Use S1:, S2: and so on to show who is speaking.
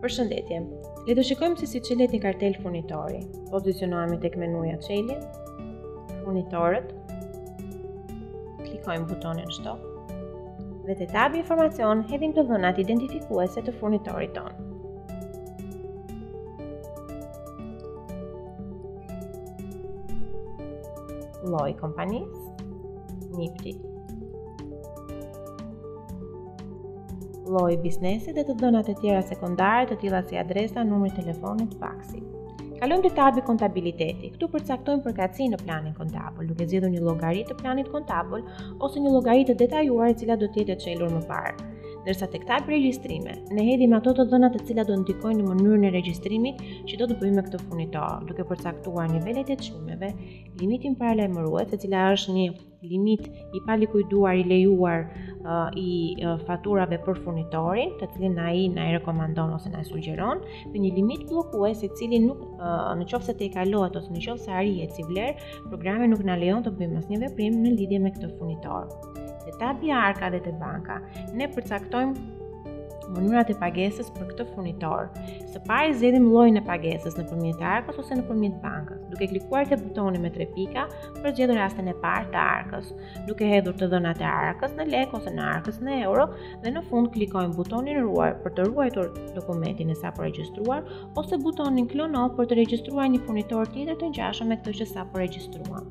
S1: Përshëndetje. Le të shikojmë se si çelet një kartel furnitori. Pozicionohemi tek menuja Çelje. Furnitorët. Klikojmë butonin Shto. Dhe te tabi informacion hedhim të dhënat identifikuese të furnitorit tonë. Lloji i kompanisë, NIPT-i. Lloji i biznesit dhe të dhënat e tjera sekondare të tilla si adresa, numri i telefonit, faksi. Kalojmë te tabi kontabiliteti. Këtu përcaktojmë përkatësinë në planin kontabël, duke zgjedhur një llogari të planit kontabël ose një llogari të detajuar e cila do të jetë e çelur më parë. Ndërsa tek tabi regjistrime, ne hedhim ato të dhëna të cilat do të ndikojnë në mënyrën e regjistrimit që do të bëjmë me këtë furnitor, duke përcaktuar nivelet e çmimeve, limitin paralajmërues, e cila është një limit i palikujduar i lejuar uh, i uh, faturave për furnitorin, të cilin ai na i rekomandon ose na i sugjeron, dhe një limit bllokues i cili nuk uh, në qoftë se tejkalohet ose në qoftë se arrihet si vlerë, programi nuk na lejon të bëjmë asnjë veprim në lidhje me këtë furnitor. Te tabi arka dhe te banka, ne përcaktojmë mënyrat e pagesës për këtë furnitor. Së pari zgjedhim llojin e pagesës nëpërmjet arkës ose nëpërmjet bankës, duke klikuar te butoni me tre pika për të zgjedhur rastin e parë të arkës, duke hedhur të dhënat e arkës në lek ose në arkës në euro dhe në fund klikojmë butonin ruaj për të ruajtur dokumentin e sapo regjistruar ose butonin klono për të regjistruar një furnitor tjetër të ngjashëm me këtë që sapo regjistruam.